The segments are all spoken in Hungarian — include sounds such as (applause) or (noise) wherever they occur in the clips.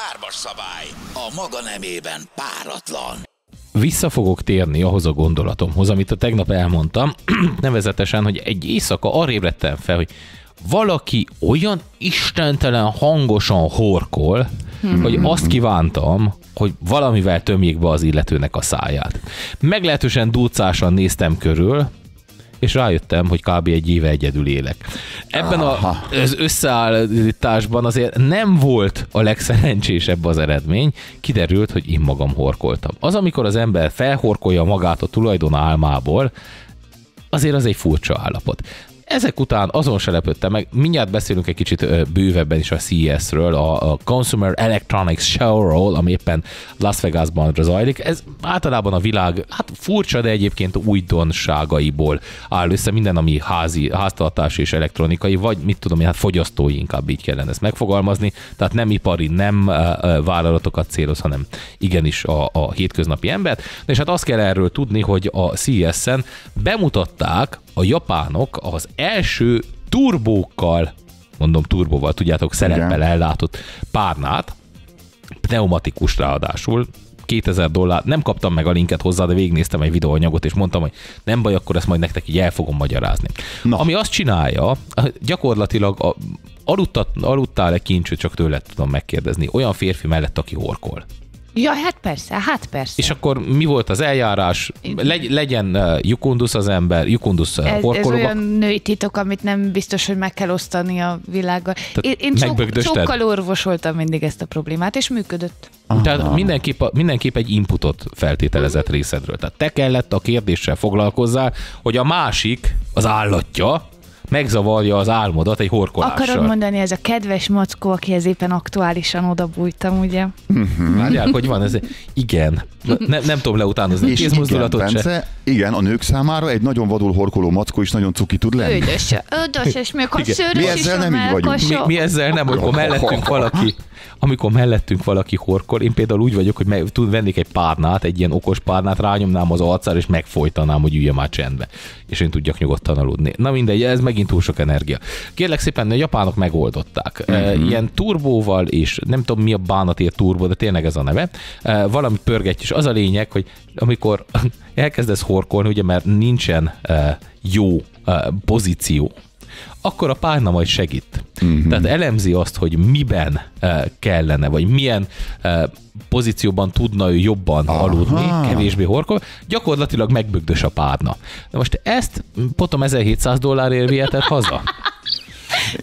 Hármas szabály. A maga nemében páratlan. Vissza fogok térni ahhoz a gondolatomhoz, amit a tegnap elmondtam, (clears throat) nevezetesen, hogy egy éjszaka arra ébredtem fel, hogy valaki olyan istentelen hangosan horkol, hmm. hogy azt kívántam, hogy valamivel tömjék be az illetőnek a száját. Meglehetősen ducásan néztem körül, és rájöttem, hogy kb. egy éve egyedül élek. Ebben a, az összeállításban azért nem volt a legszerencsésebb az eredmény, kiderült, hogy én magam horkoltam. Az, amikor az ember felhorkolja magát a tulajdon álmából, azért az egy furcsa állapot. Ezek után azon se lepődtem meg, mindjárt beszélünk egy kicsit bővebben is a CES-ről, a, Consumer Electronics Show-ról, ami éppen Las Vegasban zajlik. Ez általában a világ, hát furcsa, de egyébként újdonságaiból áll össze minden, ami házi, háztartás és elektronikai, vagy mit tudom én, hát fogyasztói inkább így kellene ezt megfogalmazni, tehát nem ipari, nem vállalatokat céloz, hanem igenis a, a hétköznapi embert. És hát azt kell erről tudni, hogy a CES-en bemutatták a japánok az első turbókkal, mondom turbóval, tudjátok, szereppel ellátott párnát, pneumatikus ráadásul, 2000 dollár, nem kaptam meg a linket hozzá, de végignéztem egy videóanyagot, és mondtam, hogy nem baj, akkor ezt majd nektek így el fogom magyarázni. Na. Ami azt csinálja, gyakorlatilag a, aludtál, aludtál egy kincsőt, csak tőled tudom megkérdezni, olyan férfi mellett, aki horkol. Ja, hát persze, hát persze. És akkor mi volt az eljárás? Legy, legyen uh, Jukundusz az ember, Jukundusz uh, ez, ez olyan női titok, amit nem biztos, hogy meg kell osztani a világgal. én én sok, sokkal orvosoltam mindig ezt a problémát, és működött. Aha. Tehát mindenképp, mindenképp egy inputot feltételezett részedről. Tehát te kellett a kérdéssel foglalkozzál, hogy a másik, az állatja, megzavarja az álmodat egy horkolással. Akarod mondani, ez a kedves mackó, akihez éppen aktuálisan odabújtam, ugye? Uh-huh. Várjál, hogy van ez? Igen. Ne, nem tudom leutánozni. És Kézmozdulatot igen, Bence, igen, a nők számára egy nagyon vadul horkoló mackó is nagyon cuki tud lenni. Ödös, ödös, és még a szőrös Mi ezzel nem így vagyunk. Mi, mi ezzel nem, amikor mellettünk valaki, amikor mellettünk valaki horkol, én például úgy vagyok, hogy meg, tud vennék egy párnát, egy ilyen okos párnát, rányomnám az arcára, és megfojtanám, hogy üljön már csendbe, és én tudjak nyugodtan aludni. Na mindegy, ez megint túl sok energia. Kérlek szépen, a japánok megoldották. Mm-hmm. Ilyen turbóval, és nem tudom mi a bánatért turbó, de tényleg ez a neve, valami pörgetj, és az a lényeg, hogy amikor (laughs) elkezdesz horkolni, ugye, mert nincsen jó pozíció akkor a párna majd segít. Uh-huh. Tehát elemzi azt, hogy miben uh, kellene, vagy milyen uh, pozícióban tudna ő jobban Aha. aludni, kevésbé horkol, gyakorlatilag megbögdös a párna. De most ezt potom 1700 dollárért vihetett haza.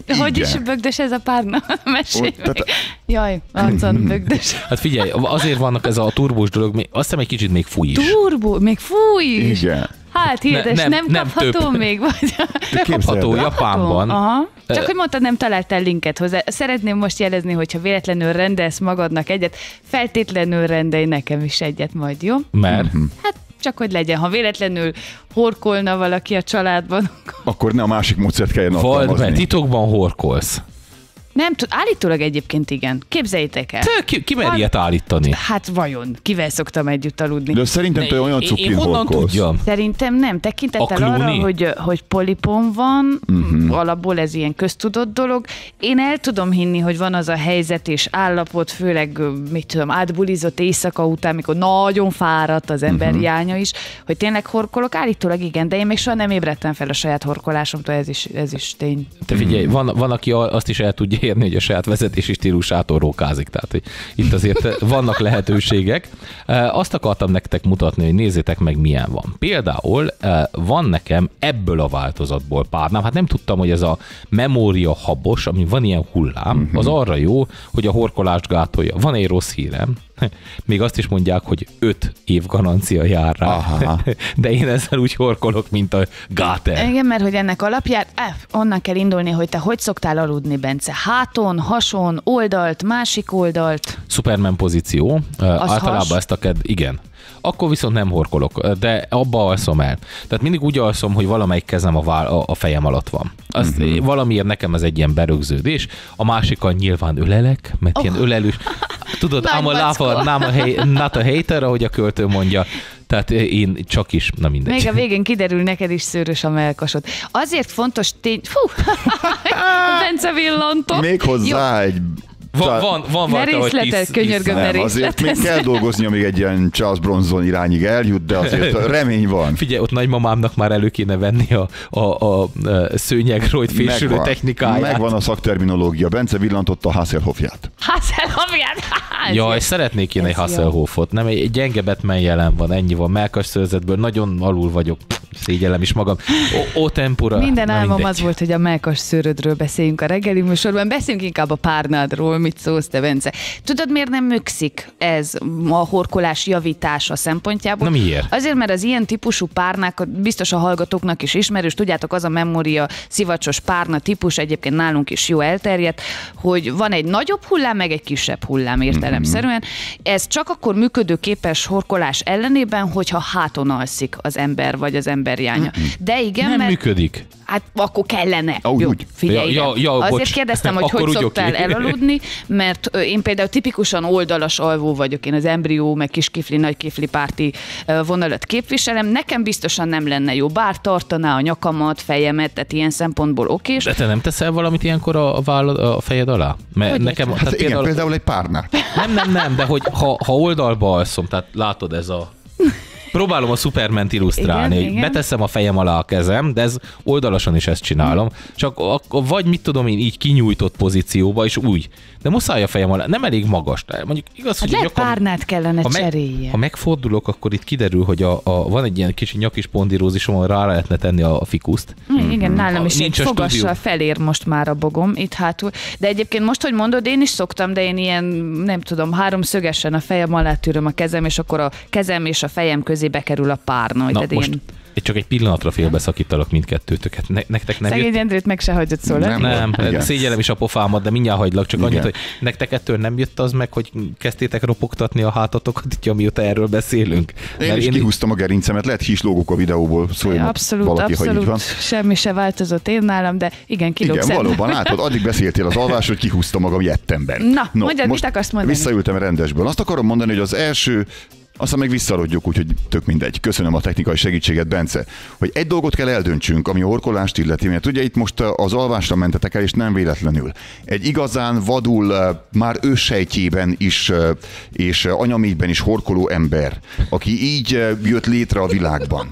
Igen. Hogy is bögdös ez a párna? (laughs) Mesélj Ott, tehát... Jaj, arcon (clears throat) bögdös. Hát figyelj, azért vannak ez a turbós dolog, azt hiszem egy kicsit még fúj is. Turbó, még fúj is? Igen. Hát híres, ne, nem, nem, kapható több. még? Vagy? Nem kapható Japánban. Aha. Csak hogy mondtad, nem találtál linket hozzá. Szeretném most jelezni, hogyha véletlenül rendelsz magadnak egyet, feltétlenül rendelj nekem is egyet majd, jó? Mert? Mhm. Hát csak hogy legyen. Ha véletlenül horkolna valaki a családban, akkor ne a másik módszert kelljen alkalmazni. Vagy titokban horkolsz. Nem tud, állítólag egyébként igen. Képzeljétek el. Te, ki, ki mer ilyet állítani? Hát vajon, kivel szoktam együtt aludni? De szerintem te olyan cukin Én honnan tudjam? Szerintem nem. Tekintettel arra, hogy, hogy polipon van, uh-huh. alapból ez ilyen köztudott dolog. Én el tudom hinni, hogy van az a helyzet és állapot, főleg, mit tudom, átbulizott éjszaka után, mikor nagyon fáradt az ember uh-huh. jánya is, hogy tényleg horkolok. Állítólag igen, de én még soha nem ébredtem fel a saját horkolásomtól, ez is, ez is tény. Te figyelj, van, van aki azt is el tudja érni, hogy a saját vezetési stílusától rókázik. Tehát hogy itt azért vannak lehetőségek. Azt akartam nektek mutatni, hogy nézzétek meg, milyen van. Például van nekem ebből a változatból párnám, hát nem tudtam, hogy ez a memória habos, ami van ilyen hullám, uh-huh. az arra jó, hogy a horkolást gátolja. Van egy rossz hírem, (laughs) még azt is mondják, hogy 5 év garancia jár rá. Aha. (laughs) De én ezzel úgy horkolok, mint a gáter. Igen, mert hogy ennek alapját, eh, onnan kell indulni, hogy te hogy szoktál aludni, Bence? Háton, hason, oldalt, másik oldalt? Superman pozíció. Az Általában has. ezt a ked, igen akkor viszont nem horkolok, de abba alszom el. Tehát mindig úgy alszom, hogy valamelyik kezem a, vál, a, a fejem alatt van. Azt uh-huh. valamiért nekem ez egy ilyen berögződés, a másikkal nyilván ölelek, mert oh. ilyen ölelős. (laughs) Tudod, I'm a lover, not a, not a hater, ahogy a költő mondja. Tehát én csak is, na mindegy. Még a végén kiderül neked is szőrös a melkasod. Azért fontos tény... Fú, (laughs) Bence villantott. Még hozzá Jó. egy Van, van, van Ne tíz- könyörgöm, ne azért még kell dolgoznia, még egy ilyen Charles Bronson irányig eljut, de azért (laughs) remény van. Figyelj, ott nagymamámnak már elő kéne venni a, a, a, a szőnyegről fésülő Megvan. technikáját. Megvan a szakterminológia. Bence villantotta a Hasselhoffját. Hasselhoffját. Ja, és szeretnék én egy Ez jó. Hasselhoffot, nem? Egy gyenge Batman jelen van, ennyi van. Melkas szőrzetből nagyon alul vagyok. Pff, Szégyellem is magam. Ó, ó tempura. Minden álmom az volt, hogy a melkas szőrödről beszéljünk a reggeli műsorban. Beszéljünk inkább a párnádról, mit szólsz te, Bence. Tudod, miért nem műkszik ez a horkolás javítása szempontjából? Na miért? Azért, mert az ilyen típusú párnákat biztos a hallgatóknak is ismerős, tudjátok, az a memória szivacsos párna típus, egyébként nálunk is jó elterjedt, hogy van egy nagyobb hullám, meg egy kisebb hullám értelemszerűen. Ez csak akkor működőképes horkolás ellenében, hogyha háton alszik az ember vagy az emberjánya. De igen, Nem mert működik. Hát akkor kellene. Úgy, Jó, úgy. figyelj Ja, ja, ja, Azért bocs. kérdeztem, hogy (laughs) Akkor hogy szoktál oké. elaludni, mert én például tipikusan oldalas alvó vagyok. Én az embrió, meg kiskifli, nagykifli párti ö, vonalat képviselem. Nekem biztosan nem lenne jó, bár tartaná a nyakamat, fejemet, tehát ilyen szempontból okés. De te nem teszel valamit ilyenkor a, vállad, a fejed alá? Mert Hogy nekem? Hát tehát igen, például, például egy párnát. Nem, nem, nem, de hogy ha, ha oldalba alszom, tehát látod ez a... (laughs) Próbálom a Superment illusztrálni, Igen, igen. beteszem a fejem alá a kezem, de ez oldalasan is ezt csinálom, csak akkor vagy mit tudom én így kinyújtott pozícióba, és úgy. De muszáj a fejem alá, nem elég magas. Mondjuk igaz, Hát hogy a lehet nyakam- párnát kellene ha, meg, cserélje. ha megfordulok, akkor itt kiderül, hogy a, a, van egy ilyen kicsi nyakispondírózisom, ahol rá lehetne tenni a, a fikuszt. Mm, Igen, nálam Ha is nincs a fogassal felér most már a bogom itt hátul. De egyébként most, hogy mondod, én is szoktam, de én ilyen, nem tudom, három szögesen a fejem alá tűröm a kezem, és akkor a kezem és a fejem közé bekerül a párna. Na Tehát most én... egy csak egy pillanatra félbeszakítalak mindkettőtöket. Ne, nektek nem jött Szegény Endrét meg se hagyott szólni. Nem. Nem, Igen. szégyellem is a pofámat, de mindjárt hagylak, csak annyit, Igen. hogy nektek ettől nem jött az meg, hogy kezdtétek ropogtatni a hátatokat, itt, amióta erről beszélünk. Én Mert is kihúztam a gerincemet, lehet hislógok a videóból, szóljon Abszolút, valaki, ha így abszolút. van. Semmi se változott én nálam, de igen, kilóg Igen, valóban látod, addig beszéltél az alvás, hogy kihúztam magam jettemben. Na, mondjad, mit akarsz mondani? Visszaültem rendesből. Azt akarom mondani, hogy az első aztán meg visszarodjuk, úgyhogy tök mindegy. Köszönöm a technikai segítséget, Bence. Hogy egy dolgot kell eldöntsünk, ami a horkolást illeti, mert ugye itt most az alvásra mentetek el, és nem véletlenül. Egy igazán vadul, eh, már őssejtjében is, eh, és eh, anyamékben is horkoló ember, aki így eh, jött létre a világban.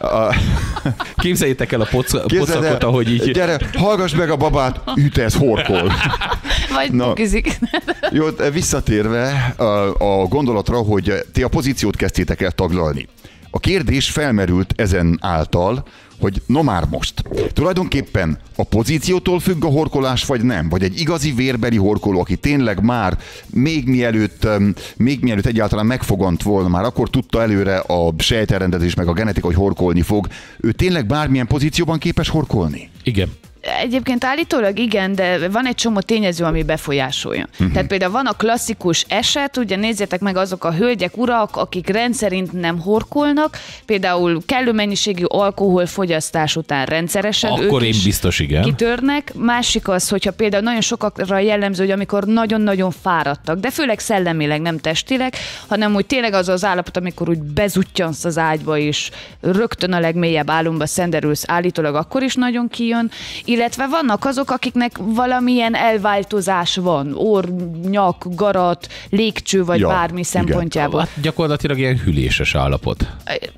(laughs) Képzeljétek el a poc- pocakot, ahogy így... Gyere, hallgass meg a babát, ütesz, horkol. (laughs) Vagy Na. bukizik. (laughs) Jó, visszatérve a, a gondolatra, hogy ti a pozíciót kezdtétek el taglalni. A kérdés felmerült ezen által, hogy no már most. Tulajdonképpen a pozíciótól függ a horkolás, vagy nem? Vagy egy igazi vérbeli horkoló, aki tényleg már még mielőtt, még mielőtt egyáltalán megfogant volna, már akkor tudta előre a sejtelrendezés meg a genetika, hogy horkolni fog, ő tényleg bármilyen pozícióban képes horkolni? Igen. Egyébként állítólag igen, de van egy csomó tényező, ami befolyásolja. Uh-huh. Tehát például van a klasszikus eset, ugye nézzétek meg azok a hölgyek, urak, akik rendszerint nem horkolnak, például kellő mennyiségű alkoholfogyasztás után rendszeresen Akkor ők én biztos igen. kitörnek. Másik az, hogyha például nagyon sokakra jellemző, hogy amikor nagyon-nagyon fáradtak, de főleg szellemileg, nem testileg, hanem úgy tényleg az az állapot, amikor úgy bezuttyansz az ágyba, és rögtön a legmélyebb álomba szenderülsz, állítólag akkor is nagyon kijön, illetve vannak azok, akiknek valamilyen elváltozás van, orr, nyak, garat, légcső, vagy Ja, bármi igen. szempontjából. Hát gyakorlatilag ilyen hüléses állapot.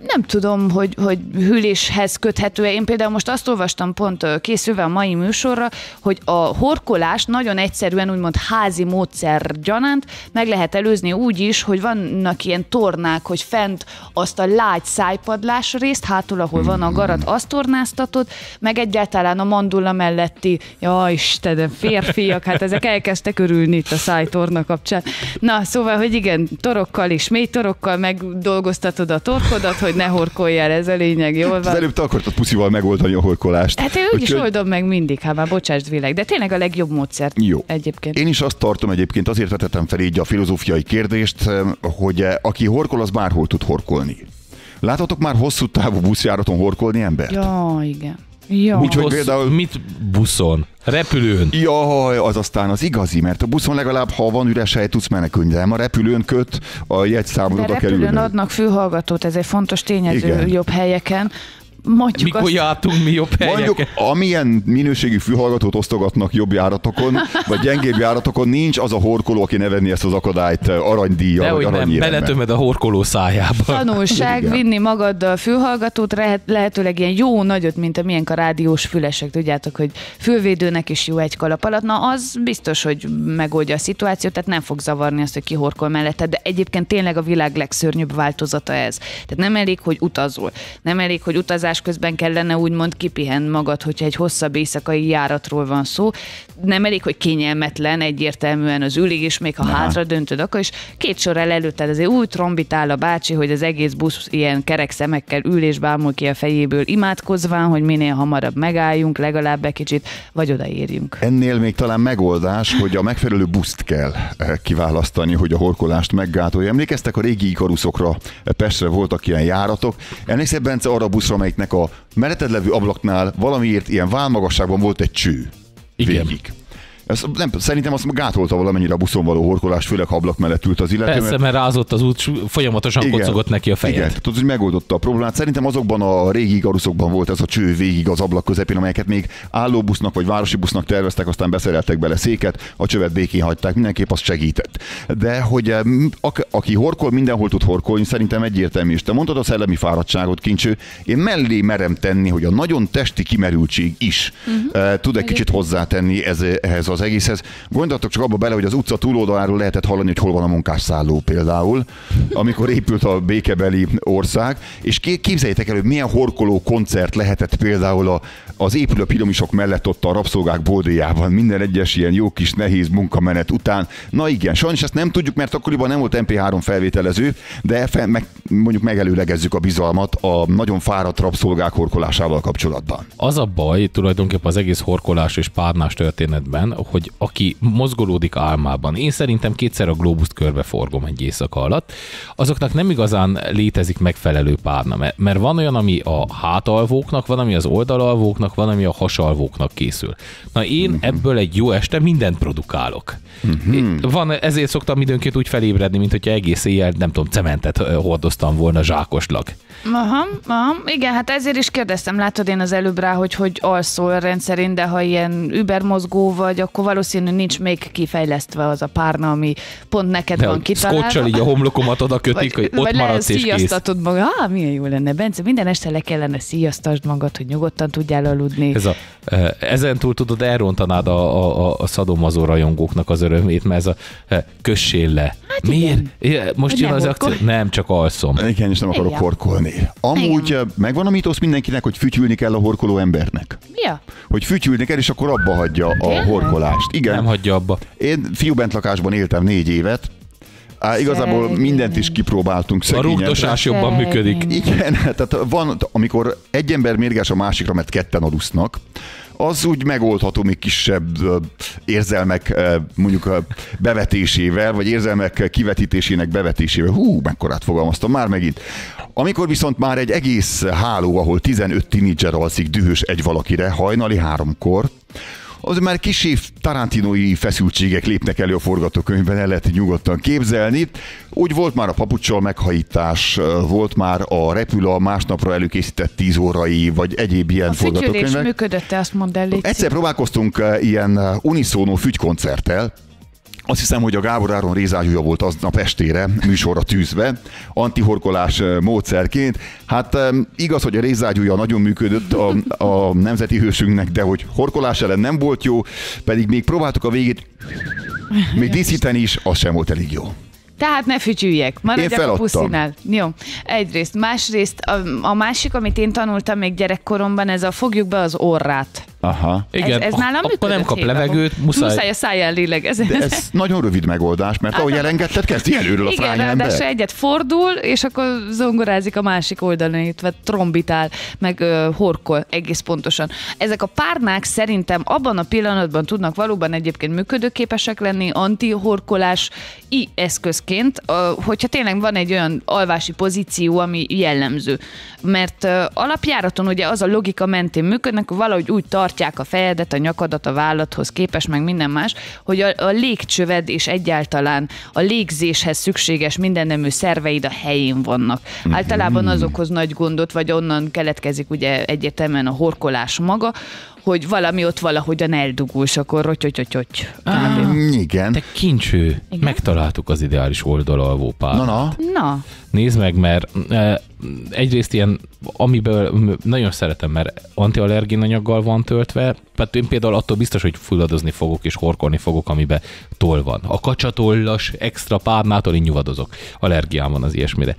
Nem tudom, hogy, hogy hűléshez köthető Én például most azt olvastam pont készülve a mai műsorra, hogy a horkolás nagyon egyszerűen úgymond házi módszer gyanánt meg lehet előzni úgy is, hogy vannak ilyen tornák, hogy fent azt a lágy szájpadlás részt, hátul, ahol van a garat, azt tornáztatod, meg egyáltalán a mandula melletti, ja Istenem, férfiak, hát ezek elkezdtek örülni itt a szájtorna kapcsán. Na, szóval, hogy igen, torokkal is, mély torokkal megdolgoztatod a torkodat, hogy ne horkoljál, ez a lényeg, jól Az van? előbb te akartad puszival megoldani a horkolást. Hát ő úgyis Úgyhogy- oldom meg mindig, hát már bocsásd világ, de tényleg a legjobb módszer Jó. egyébként. Én is azt tartom egyébként, azért vetettem fel így a filozófiai kérdést, hogy eh, aki horkol, az bárhol tud horkolni. Látotok már hosszú távú buszjáraton horkolni ember? Ja, igen. Ja. Úgyhogy hossz, például- mit buszon? Repülőn? Jaj, az aztán az igazi, mert a buszon legalább, ha van üres hely, tudsz menekülni, de nem a repülőn köt, a De jegyszámolóba repülőn kerülni. adnak fülhallgatót, ez egy fontos tényező Igen. jobb helyeken. Mondjuk Mikor azt, jártunk mi jobb Mondjuk, helyeken? amilyen minőségű fülhallgatót osztogatnak jobb járatokon, vagy gyengébb járatokon, nincs az a horkoló, aki ne venni ezt az akadályt eh, aranydíjjal, vagy nem, aranyéremmel. beletömed a horkoló szájába. tanulság Igen. vinni magaddal fülhallgatót, lehet, lehetőleg ilyen jó nagyot, mint a milyen a rádiós fülesek, tudjátok, hogy fülvédőnek is jó egy kalap alatt, na az biztos, hogy megoldja a szituációt, tehát nem fog zavarni azt, hogy ki horkol mellette, de egyébként tényleg a világ legszörnyűbb változata ez. Tehát nem elég, hogy utazol, nem elég, hogy utazás közben kellene úgymond kipihen magad, hogyha egy hosszabb éjszakai járatról van szó, nem elég, hogy kényelmetlen egyértelműen az ülés, még ha hátra döntöd, akkor is két sorral előtted azért úgy trombitál a bácsi, hogy az egész busz ilyen kerek szemekkel ül és bámul ki a fejéből imádkozván, hogy minél hamarabb megálljunk, legalább egy kicsit, vagy odaérjünk. Ennél még talán megoldás, hogy a megfelelő buszt kell eh, kiválasztani, hogy a horkolást meggátolja. Emlékeztek a régi ikaruszokra, Pestre voltak ilyen járatok. Emlékszel, Bence, arra a buszra, amelyiknek a melletted levő ablaknál valamiért ilyen válmagasságban volt egy cső. Igen. Végig. Ez, nem, szerintem azt gátolta valamennyire a buszon való horkolás, főleg ha ablak mellett ült az illető. Persze, mert rázott az út, folyamatosan kocogott neki a fejed. Igen, tudod, hogy megoldotta a problémát. Szerintem azokban a régi garuszokban volt ez a cső végig az ablak közepén, amelyeket még állóbusznak vagy városi busznak terveztek, aztán beszereltek bele széket, a csövet békén hagyták, mindenképp az segített. De hogy aki horkol, mindenhol tud horkolni, szerintem egyértelmű. És te mondtad a szellemi fáradtságot, kincső. Én mellé merem tenni, hogy a nagyon testi kimerültség is uh-huh. tud egy kicsit hozzátenni ez, ehhez az egészhez. Gondoltok csak abba bele, hogy az utca túloldaláról lehetett hallani, hogy hol van a munkásszálló például, amikor épült a békebeli ország, és ké- képzeljétek el, hogy milyen horkoló koncert lehetett például a, az épülő piramisok mellett ott a rabszolgák boldéjában, minden egyes ilyen jó kis nehéz munkamenet után. Na igen, sajnos ezt nem tudjuk, mert akkoriban nem volt MP3 felvételező, de fel, meg, mondjuk megelőlegezzük a bizalmat a nagyon fáradt rabszolgák horkolásával kapcsolatban. Az a baj tulajdonképpen az egész horkolás és párnás történetben, hogy aki mozgolódik álmában, én szerintem kétszer a globuszt körbeforgom egy éjszaka alatt, azoknak nem igazán létezik megfelelő párna, mert- mert van olyan, ami a hátalvóknak, van, ami az oldalalvóknak, van, ami a hasalvóknak készül. Na én Mhm. ebből egy jó este mindent produkálok. Van, ezért szoktam időnként úgy felébredni, mint hogyha egész éjjel, nem tudom, cementet hordoztam volna zsákoslag. Aha, aha, igen, hát ezért is kérdeztem, látod én az előbb rá, hogy hogy alszol rendszerint, de ha ilyen übermozgó vagy, akkor valószínű nincs még kifejlesztve az a párna, ami pont neked De van kitalálva. szkotcsal így a homlokomat oda kötik, hogy ott vagy maradsz és kész. magad. Ah, milyen jó lenne, Bence, minden este le kellene szíjaztasd magad, hogy nyugodtan tudjál aludni. Ez a, eh, ezen túl tudod, elrontanád a, a, a, szadomazó rajongóknak az örömét, mert ez a eh, kössél le. Hát Miért? Igen. Most Hogy jön az akció? Nem, csak alszom. Igen, és nem akarok Igen. horkolni. Amúgy Igen. megvan a mítosz mindenkinek, hogy fütyülni kell a horkoló embernek. Ja. Hogy fütyülni kell, és akkor abba hagyja a Tényleg? Horkolást. Igen. Nem hagyja abba. Én fiúbentlakásban éltem négy évet. Á, igazából Szegény. mindent is kipróbáltunk A rúgdosás jobban működik. Igen, (laughs) tehát van, amikor egy ember mérges a másikra, mert ketten alusznak, az úgy megoldható még kisebb érzelmek mondjuk bevetésével, vagy érzelmek kivetítésének bevetésével. Hú, mekkorát fogalmaztam már megint. Amikor viszont már egy egész háló, ahol 15 tinédzser alszik dühös egy valakire hajnali háromkor, az már kisé tarantinói feszültségek lépnek elő a forgatókönyvben, el lehet nyugodtan képzelni. Úgy volt már a papucsal meghajítás, volt már a repül a másnapra előkészített 10 órai, vagy egyéb ilyen A forgatókönyvek. működött-e, azt mondd el, Egyszer próbálkoztunk eh, ilyen eh, uniszónó fügykoncerttel, azt hiszem, hogy a Gábor Áron rézágyúja volt aznap estére műsorra tűzve, antihorkolás eh, módszerként. Hát igaz, hogy a rézágyúja nagyon működött a, a nemzeti hősünknek, de hogy horkolás ellen nem volt jó, pedig még próbáltuk a végét még díszíteni is, az sem volt elég jó. Tehát ne fütyüljek, maradjak a puszinál. Jó, egyrészt. Másrészt a, a másik, amit én tanultam még gyerekkoromban, ez a fogjuk be az orrát. Aha. Igen, ez, ez nálam akkor nem kap levegőt, muszáj. Muszáj a száján lélegezni. De ez nagyon rövid megoldás, mert ahogy elengedted, kezdi előről a Igen, ráadásul egyet fordul, és akkor zongorázik a másik oldalon, illetve trombitál, meg ö, horkol egész pontosan. Ezek a párnák szerintem abban a pillanatban tudnak valóban egyébként működőképesek lenni, antihorkolás i eszközként, ö, hogyha tényleg van egy olyan alvási pozíció, ami jellemző. Mert ö, alapjáraton ugye az a logika mentén működnek, hogy valahogy úgy tart tartják a fejedet, a nyakadat a vállathoz képes, meg minden más, hogy a, a légcsöved és egyáltalán a légzéshez szükséges mindennemű szerveid a helyén vannak. Mm-hmm. Általában az okoz nagy gondot, vagy onnan keletkezik ugye egyértelműen a horkolás maga, hogy valami ott valahogyan eldugul, és akkor rotyotyotyotty. Igen. Te kincső, Igen? megtaláltuk az ideális oldalalvó párt. Na, na. Na, Nézd meg, mert egyrészt ilyen, amiből nagyon szeretem, mert antiallergén anyaggal van töltve, tehát én például attól biztos, hogy fulladozni fogok és horkolni fogok, amiben toll van. A kacsatollas, extra párnától én nyugodozok. Allergiám van az ilyesmire.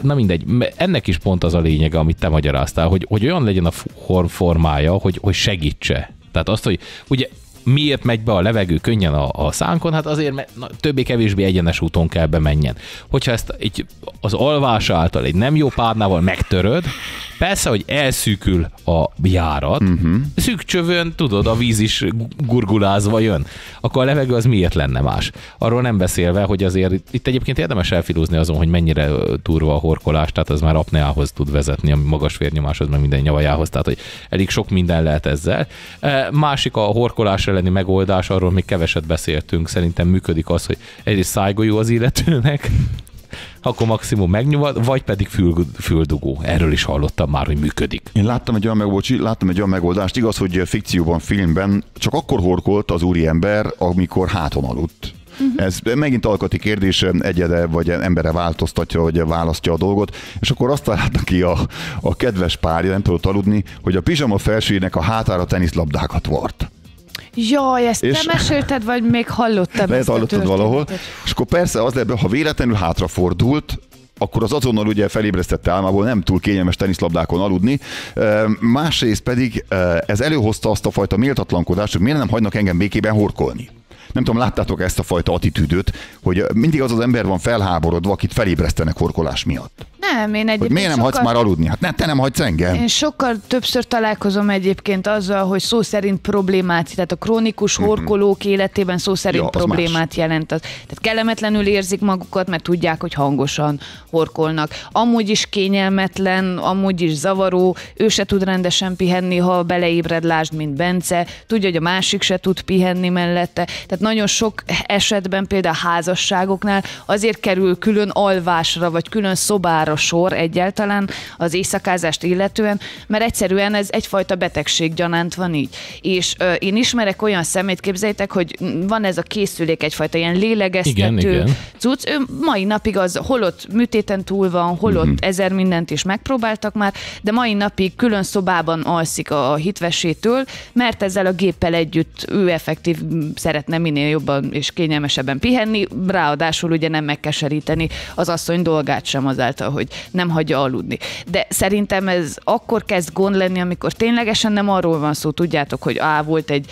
Na mindegy, ennek is pont az a lényege, amit te magyaráztál, hogy, hogy olyan legyen a formája, hogy, hogy segítse. Tehát azt, hogy ugye miért megy be a levegő könnyen a, a szánkon? Hát azért, mert na, többé-kevésbé egyenes úton kell bemenjen. Hogyha ezt egy, az alvás által egy nem jó párnával megtöröd, persze, hogy elszűkül a járat, uh-huh. szűk csövön, tudod, a víz is gurgulázva jön, akkor a levegő az miért lenne más? Arról nem beszélve, hogy azért itt egyébként érdemes elfilózni azon, hogy mennyire turva a horkolás, tehát az már apneához tud vezetni, ami magas vérnyomáshoz, meg minden nyavajához, tehát hogy elég sok minden lehet ezzel. Másik a horkolás elleni megoldás, arról még keveset beszéltünk, szerintem működik az, hogy egyrészt szájgolyó az illetőnek, akkor maximum megnyuvad, vagy pedig fül, füldugó. Erről is hallottam már, hogy működik. Én láttam egy olyan, megoldás, láttam egy olyan megoldást, igaz, hogy fikcióban, filmben csak akkor horkolt az úriember, amikor háton aludt. Uh-huh. Ez megint alkati kérdés, egyede vagy embere változtatja, vagy választja a dolgot, és akkor azt találta ki a, a kedves párja, nem tudott aludni, hogy a pizsama felsőjének a hátára teniszlabdákat vart. Jaj, ezt és... te mesélted, vagy még hallottam? Lehet hallottad valahol. És akkor persze az lehet, ha véletlenül hátrafordult, akkor az azonnal ugye felébresztette álmából nem túl kényelmes teniszlabdákon aludni. Másrészt pedig ez előhozta azt a fajta méltatlankodást, hogy miért nem hagynak engem békében horkolni. Nem tudom, láttátok ezt a fajta attitűdöt, hogy mindig az az ember van felháborodva, akit felébresztenek horkolás miatt. Nem, én egyébként hogy miért nem sokkal... hagysz már aludni? Hát ne, te nem hagysz engem. Én sokkal többször találkozom egyébként azzal, hogy szó szerint problémát, tehát a krónikus mhm. horkolók életében szó szerint ja, problémát más. jelent. Az. Tehát kellemetlenül érzik magukat, mert tudják, hogy hangosan horkolnak. Amúgy is kényelmetlen, amúgy is zavaró, ő se tud rendesen pihenni, ha beleébred, lásd, mint Bence, tudja, hogy a másik se tud pihenni mellette. Tehát nagyon sok esetben, például házasságoknál azért kerül külön alvásra, vagy külön szobára sor egyáltalán az éjszakázást illetően, mert egyszerűen ez egyfajta betegség gyanánt van így. És ö, én ismerek olyan szemét, képzeljétek, hogy van ez a készülék, egyfajta ilyen lélegeztető igen, igen. cucc, ő mai napig az holott műtéten túl van, holott mm-hmm. ezer mindent is megpróbáltak már, de mai napig külön szobában alszik a hitvesétől, mert ezzel a géppel együtt ő effektív szeretne minél jobban és kényelmesebben pihenni, ráadásul ugye nem megkeseríteni az asszony dolgát sem azáltal, hogy nem hagyja aludni. De szerintem ez akkor kezd gond lenni, amikor ténylegesen nem arról van szó, tudjátok, hogy á, volt egy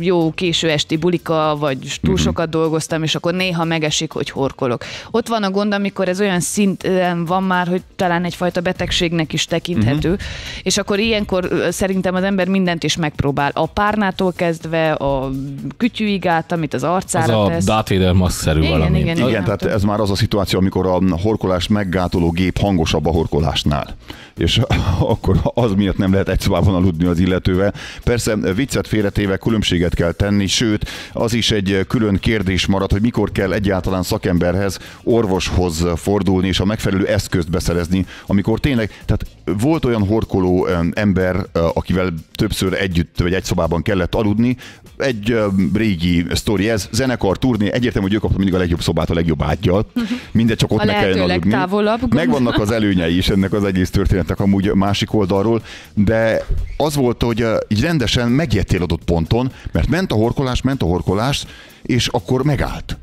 jó késő esti bulika, vagy túl mhm. sokat dolgoztam, és akkor néha megesik, hogy horkolok. Ott van a gond, amikor ez olyan szinten van már, hogy talán egyfajta betegségnek is tekinthető, uh-huh. és akkor ilyenkor szerintem az ember mindent is megpróbál. A párnától kezdve a kütyűig át, amit az arcára az tesz. a Darth Vader maszkszerű igen, valami. Igen, igen, igen, tehát ez már az a szituáció, amikor a horkolás meggátoló gép hangosabb a horkolásnál. És (laughs) akkor az miatt nem lehet egy szobában aludni az illetővel. Persze viccet félretéve különbséget kell tenni, sőt, az is egy külön kérdés marad, hogy mikor kell egyáltalán szakemberhez, orvoshoz fordulni, és a megfelelő eszközt beszerezni, amikor tényleg, tehát volt olyan horkoló ember, akivel többször együtt vagy egy szobában kellett aludni, egy régi sztori ez, zenekar, turné, egyértelmű, hogy ő kapta mindig a legjobb szobát a legjobb ágyjal, mindegy, csak ott a meg kelljen aludni. Távolabb, Megvannak az előnyei is ennek az egész történetnek amúgy másik oldalról, de az volt, hogy így rendesen megjettél adott ponton, mert ment a horkolás, ment a horkolás, és akkor megállt.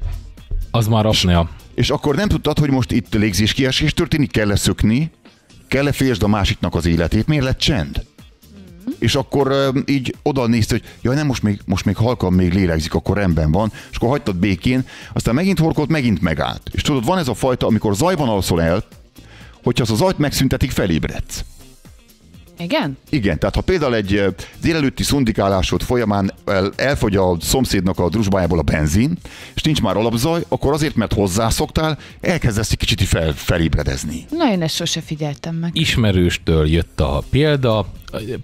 Az már apnea. És akkor nem tudtad, hogy most itt légzéskiesés történik, kell-e szökni, kell-e félsd a másiknak az életét, miért lett csend? és akkor így oda nézte, hogy jaj, nem, most még, most még halkan még lélegzik, akkor rendben van, és akkor hagytad békén, aztán megint horkolt, megint megállt. És tudod, van ez a fajta, amikor zajban alszol el, hogyha az a zajt megszüntetik, felébredsz. Igen? Igen, tehát ha például egy délelőtti szundikálásod folyamán el, elfogy a szomszédnak a drusbájából a benzin, és nincs már alapzaj, akkor azért, mert hozzászoktál, elkezdesz egy kicsit fel, felébredezni. Na, én ezt sose figyeltem meg. Ismerőstől jött a példa,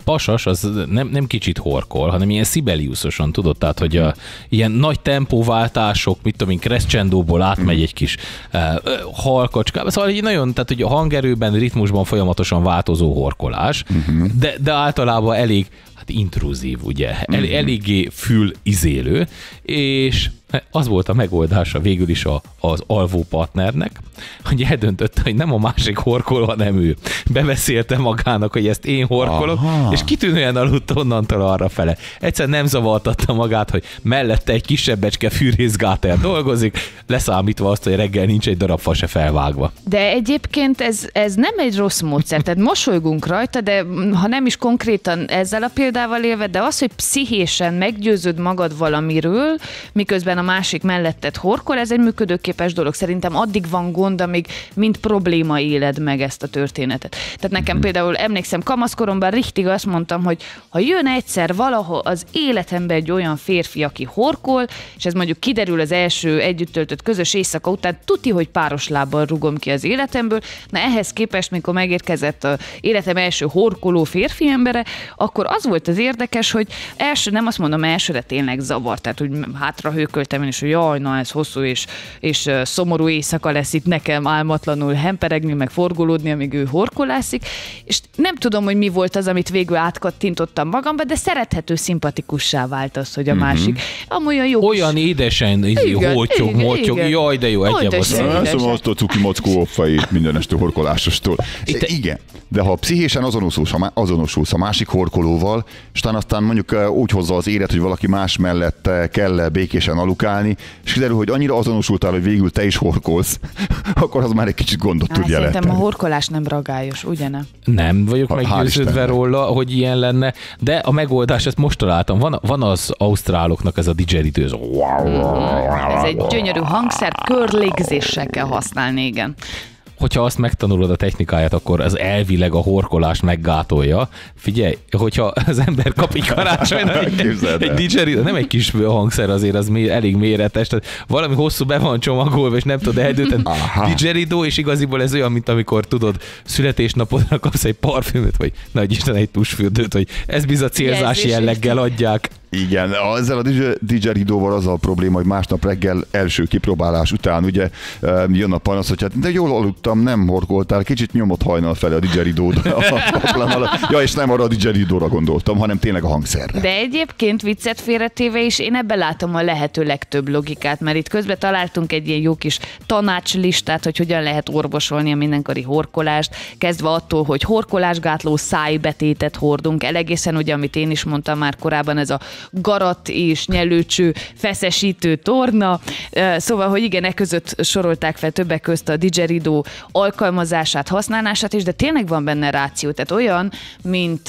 Pasas az nem, nem kicsit horkol, hanem ilyen Sibeliusosan, tudod, tehát, hogy a, ilyen nagy tempóváltások, mit tudom én, crescendóból átmegy egy kis uh, halkacskába, szóval egy nagyon, tehát hogy a hangerőben, ritmusban folyamatosan változó horkolás, uh-huh. de, de általában elég hát intruzív, ugye, El, uh-huh. eléggé fülizélő, és az volt a megoldása végül is a, az alvó partnernek, hogy eldöntötte, hogy nem a másik horkol, hanem ő. Bebeszélte magának, hogy ezt én horkolok, Aha. és kitűnően aludt onnantól arra fele. Egyszer nem zavartatta magát, hogy mellette egy kisebb becske fűrészgáter dolgozik, leszámítva azt, hogy reggel nincs egy darab fa se felvágva. De egyébként ez, ez nem egy rossz módszer, tehát mosolygunk rajta, de ha nem is konkrétan ezzel a példával élve, de az, hogy pszichésen meggyőződ magad valamiről, miközben a másik melletted horkol, ez egy működőképes dolog. Szerintem addig van gond, amíg mint probléma éled meg ezt a történetet. Tehát nekem mm. például emlékszem, kamaszkoromban richtig azt mondtam, hogy ha jön egyszer valahol az életembe egy olyan férfi, aki horkol, és ez mondjuk kiderül az első együtt töltött közös éjszaka után, tuti, hogy páros lábbal rugom ki az életemből. Na ehhez képest, mikor megérkezett a életem első horkoló férfi embere, akkor az volt az érdekes, hogy első, nem azt mondom elsőre tényleg zavar, tehát hogy hátra hőköltem én is, hogy jaj, na ez hosszú és, és szomorú éjszaka lesz itt nekem álmatlanul hemperegni, meg forgolódni, amíg ő horkolászik, és nem tudom, hogy mi volt az, amit végül átkattintottam magamba, de szerethető, szimpatikussá vált az, hogy a mm-hmm. másik amolyan jó. Olyan kis... édesen, igen, hótyog, igen, mótyog, igen. jaj, de jó, egyébként. Ezt azt a cuki mackó fejét minden este horkolásostól. Itt, igen, de ha pszichésen azonosulsz, azonosulsz a másik horkolóval, és aztán mondjuk úgy hozza az élet, hogy valaki más mellett kell békésen alukálni, és kiderül, hogy annyira azonosultál, hogy végül te is horkolsz, (laughs) akkor az már egy kicsit gondot tud jelenteni. Szerintem a horkolás nem ragályos, ugye nem? Nem vagyok ha, meggyőződve róla, hogy ilyen lenne, de a megoldás, ezt most találtam, van, van az ausztráloknak ez a didgeridoo, ez, ez egy gyönyörű hangszer, körlégzéssel kell használni, igen hogyha azt megtanulod a technikáját, akkor az elvileg a horkolást meggátolja. Figyelj, hogyha az ember kap egy karácsonyra (laughs) egy, egy didgeridoo, nem egy kis hangszer azért, az mély, elég méretes, tehát valami hosszú be van csomagolva, és nem tudod eldönteni. Didgeridoo, és igaziból ez olyan, mint amikor tudod, születésnapodra kapsz egy parfümöt, vagy nagy Isten egy tusfürdőt, hogy ez bizony célzási jelleggel adják. Igen, ezzel a didgeridóval az a probléma, hogy másnap reggel első kipróbálás után ugye jön a panasz, hogy hát de jól aludtam, nem horkoltál, kicsit nyomott hajnal fele a didgeridóra. ja, és nem arra a didgeridóra gondoltam, hanem tényleg a hangszerre. De egyébként viccet félretéve is én ebben látom a lehető legtöbb logikát, mert itt közben találtunk egy ilyen jó kis tanácslistát, hogy hogyan lehet orvosolni a mindenkori horkolást, kezdve attól, hogy horkolásgátló szájbetétet hordunk, elegészen ugye, amit én is mondtam már korábban, ez a garat és nyelőcső feszesítő torna. Szóval, hogy igen, e között sorolták fel többek közt a didgeridoo alkalmazását, használását is, de tényleg van benne ráció. Tehát olyan, mint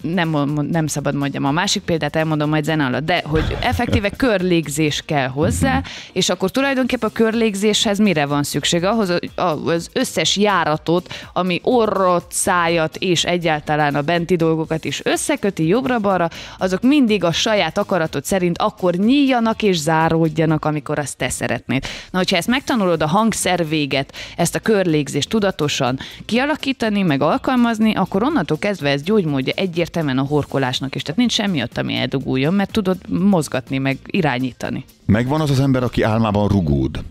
nem, nem szabad mondjam a másik példát, elmondom majd zene alatt, de hogy effektíve körlégzés kell hozzá, és akkor tulajdonképpen a körlégzéshez mire van szükség? Ahhoz az összes járatot, ami orrot, szájat és egyáltalán a benti dolgokat is összeköti jobbra-balra, azok mindig a saját saját akaratod szerint akkor nyíljanak és záródjanak, amikor azt te szeretnéd. Na, hogyha ezt megtanulod a hangszer véget, ezt a körlégzést tudatosan kialakítani, meg alkalmazni, akkor onnantól kezdve ez gyógymódja egyértelműen a horkolásnak is. Tehát nincs semmi ott, ami elduguljon, mert tudod mozgatni, meg irányítani. Megvan az az ember, aki álmában rugód.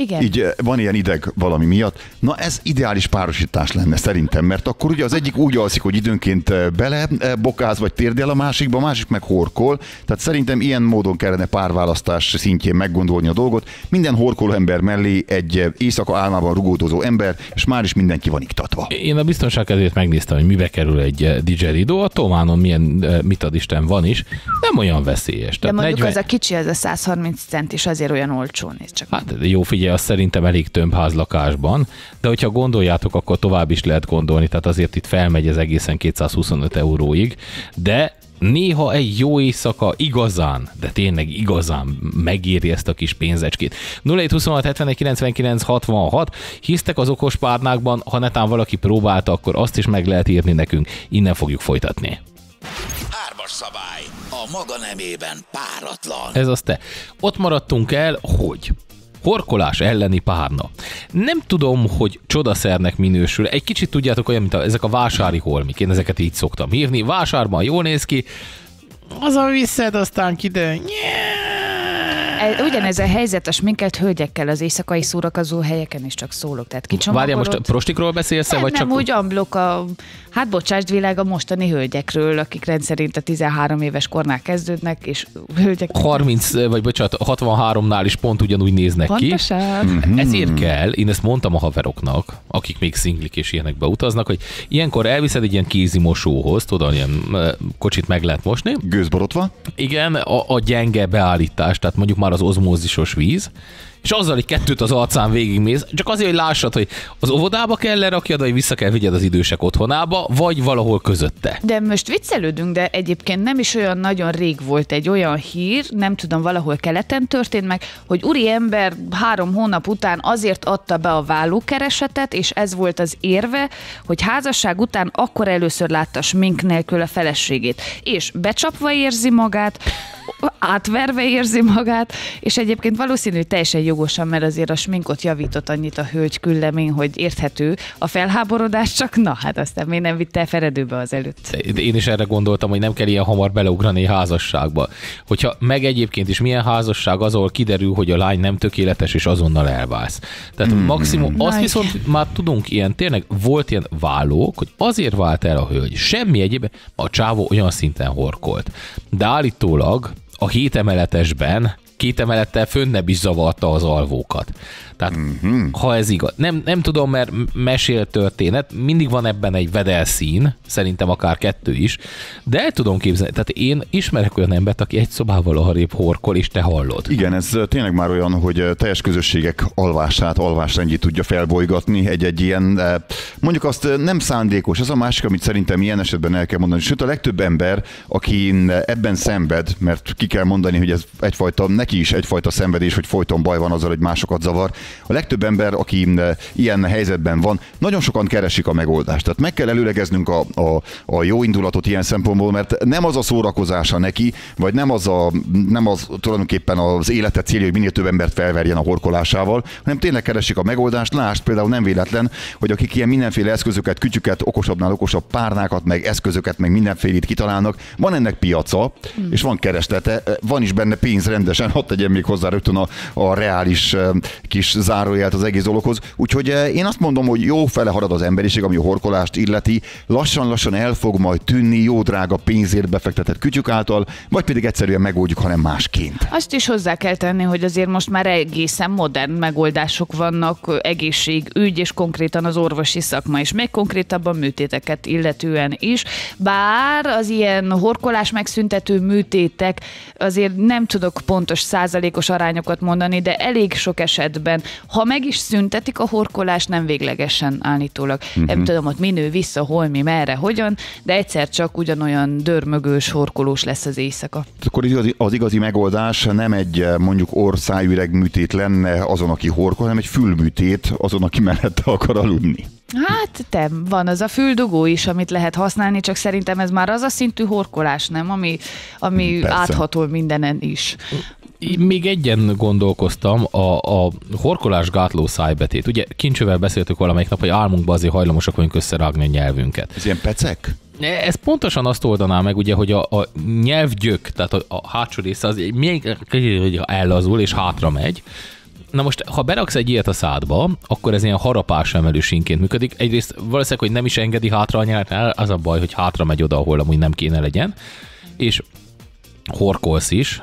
Igen. Így eh, van ilyen ideg valami miatt. Na ez ideális párosítás lenne szerintem, mert akkor ugye az egyik úgy alszik, hogy időnként eh, bele eh, bokáz vagy térdel a másikba, a másik meg horkol. Tehát szerintem ilyen módon kellene párválasztás szintjén meggondolni a dolgot. Minden horkoló ember mellé egy éjszaka álmában rugódozó ember, és már is mindenki van iktatva. Én a biztonság kedvéért megnéztem, hogy mibe kerül egy didgeridoo, a Tománon milyen mit ad Isten van is, nem olyan veszélyes. De mondjuk 40... az a kicsi, az a 130 cent is azért olyan olcsó néz csak. Hát jó, figyelj, ugye az szerintem elég több házlakásban, de hogyha gondoljátok, akkor tovább is lehet gondolni, tehát azért itt felmegy ez egészen 225 euróig, de néha egy jó éjszaka igazán, de tényleg igazán megéri ezt a kis pénzecskét. 0726 71 99 66. Hisztek az okos párnákban, ha netán valaki próbálta, akkor azt is meg lehet írni nekünk. Innen fogjuk folytatni. Hármas szabály. A maga nemében páratlan. Ez az te. Ott maradtunk el, hogy horkolás elleni párna. Nem tudom, hogy csodaszernek minősül. Egy kicsit tudjátok olyan, mint a, ezek a vásári holmik. Én ezeket így szoktam hívni. Vásárban jól néz ki, az a visszed, aztán kide. E, ugyanez a helyzet a sminkelt hölgyekkel az éjszakai szórakozó helyeken is csak szólok. Tehát kicsomagolod. Várja, most prostikról beszélsz nem, vagy nem, csak... úgy amblok a, hát bocsásd világ a mostani hölgyekről, akik rendszerint a 13 éves kornál kezdődnek, és hölgyek... 30, vagy bocsánat, 63-nál is pont ugyanúgy néznek Pontosan. ki. Mm-hmm. Ezért kell, én ezt mondtam a haveroknak, akik még szinglik és ilyenekbe utaznak, hogy ilyenkor elviszed egy ilyen kézi mosóhoz, tudod, ilyen kocsit meg lehet mosni. Gőzborotva? Igen, a, a gyenge beállítás, tehát mondjuk már az ozmózisos víz, és azzal egy kettőt az arcán végigmész, csak azért, hogy lássad, hogy az óvodába kell lerakjad, vagy vissza kell vigyed az idősek otthonába, vagy valahol közötte. De most viccelődünk, de egyébként nem is olyan nagyon rég volt egy olyan hír, nem tudom, valahol keleten történt meg, hogy úri ember három hónap után azért adta be a vállókeresetet, és ez volt az érve, hogy házasság után akkor először látta smink nélkül a feleségét. És becsapva érzi magát, átverve érzi magát, és egyébként valószínű teljesen jogosan, mert azért a sminkot javított annyit a hölgy küllemény, hogy érthető a felháborodás, csak na, hát aztán még nem vitte feredőbe az előtt. Én is erre gondoltam, hogy nem kell ilyen hamar beleugrani házasságba. Hogyha meg egyébként is milyen házasság az, ahol kiderül, hogy a lány nem tökéletes, és azonnal elválsz. Tehát mm. maximum, azt na, viszont igen. már tudunk ilyen, tényleg volt ilyen vállók, hogy azért vált el a hölgy. Semmi egyéb, a csávó olyan szinten horkolt. De állítólag a hétemeletesben két emelettel fönnebb is zavarta az alvókat. Tehát mm-hmm. ha ez igaz. Nem, nem tudom, mert mesél történet, mindig van ebben egy vedelszín, szerintem akár kettő is, de el tudom képzelni. Tehát én ismerek olyan embert, aki egy szobával arrébb horkol, és te hallod. Igen, ez tényleg már olyan, hogy teljes közösségek alvását, alvásrendjét tudja felbolygatni egy-egy ilyen, mondjuk azt nem szándékos, ez a másik, amit szerintem ilyen esetben el kell mondani. Sőt, a legtöbb ember, aki ebben szenved, mert ki kell mondani, hogy ez egyfajta, neki is egyfajta szenvedés, hogy folyton baj van azzal, hogy másokat zavar, a legtöbb ember, aki ilyen helyzetben van, nagyon sokan keresik a megoldást. Tehát meg kell előlegeznünk a, a, a jó indulatot ilyen szempontból, mert nem az a szórakozása neki, vagy nem az, a, nem az tulajdonképpen az élete célja, hogy minél több embert felverjen a horkolásával, hanem tényleg keresik a megoldást. Lásd például nem véletlen, hogy akik ilyen mindenféle eszközöket, kütyüket, okosabbnál okosabb párnákat, meg eszközöket, meg mindenfélét kitalálnak, van ennek piaca, mm. és van kereslete, van is benne pénz rendesen, ott tegyen még hozzá rögtön a, a reális kis zárójelt az egész dologhoz. Úgyhogy eh, én azt mondom, hogy jó fele harad az emberiség, ami a horkolást illeti, lassan-lassan el fog majd tűnni jó drága pénzért befektetett kütyük által, vagy pedig egyszerűen megoldjuk, hanem másként. Azt is hozzá kell tenni, hogy azért most már egészen modern megoldások vannak, egészségügy és konkrétan az orvosi szakma is, meg konkrétabban műtéteket illetően is. Bár az ilyen horkolás megszüntető műtétek azért nem tudok pontos százalékos arányokat mondani, de elég sok esetben ha meg is szüntetik a horkolás, nem véglegesen állítólag. Uh-huh. Nem tudom, ott minő vissza, hol, mi, merre, hogyan, de egyszer csak ugyanolyan dörmögős, horkolós lesz az éjszaka. Akkor az igazi, az igazi megoldás nem egy mondjuk orszájüreg műtét lenne azon, aki horkol, hanem egy fülműtét azon, aki mellette akar aludni. Hát te, van az a füldugó is, amit lehet használni, csak szerintem ez már az a szintű horkolás, nem? Ami, ami áthatol mindenen is. Még egyen gondolkoztam, a, a horkolás gátló szájbetét. Ugye kincsővel beszéltük valamelyik nap, hogy álmunkban azért hajlamosak vagyunk összerágni a nyelvünket. Ez ilyen pecek? Ez pontosan azt oldaná meg, ugye, hogy a, a nyelvgyök, tehát a, a hátsó része az még ellazul és hátra megy, Na most, ha beraksz egy ilyet a szádba, akkor ez ilyen harapás emelősínként működik. Egyrészt valószínűleg, hogy nem is engedi hátra a nyelvet, az a baj, hogy hátra megy oda, ahol amúgy nem kéne legyen. És horkolsz is,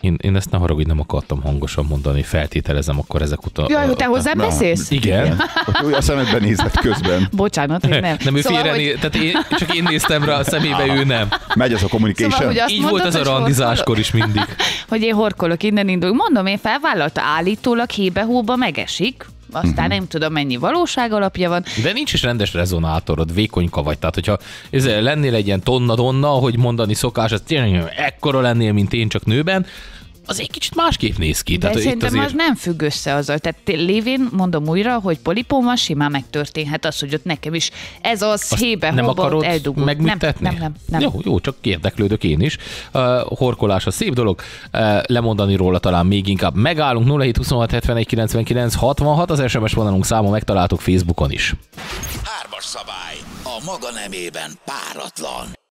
én, én ezt ne haragudj, nem akartam hangosan mondani, feltételezem akkor ezek után. Jaj, hogy te hozzám beszélsz? Igen. Úgy a szemedben nézett közben. (laughs) Bocsánat, én nem. nem, ő szóval, félre, hogy... tehát én, csak én néztem rá a szemébe, ő nem. Megy az a communication. Szóval, Így mondod, volt ez a randizáskor is mindig. (laughs) hogy én horkolok, innen indulok. Mondom, én felvállalta állítólag hébe-hóba megesik, aztán uh-huh. nem tudom mennyi valóság alapja van. De nincs is rendes rezonátorod, vékonyka vagy. Tehát, hogyha ez lennél egy ilyen tonna-donna, hogy mondani szokás, az tényleg ekkora lennél, mint én csak nőben, az egy kicsit másképp néz ki. De Tehát, szerintem azért... az nem függ össze azzal. Tehát lévén mondom újra, hogy polipom van, simán megtörténhet az, hogy ott nekem is ez az hébe, nem akarod eldugul. megműtetni? Nem, nem, nem, nem. Jó, jó, csak érdeklődök én is. Uh, horkolás a szép dolog, uh, lemondani róla talán még inkább. Megállunk 0726 71 99 66, az SMS vonalunk száma megtaláltuk Facebookon is. Hármas szabály. A maga nemében páratlan.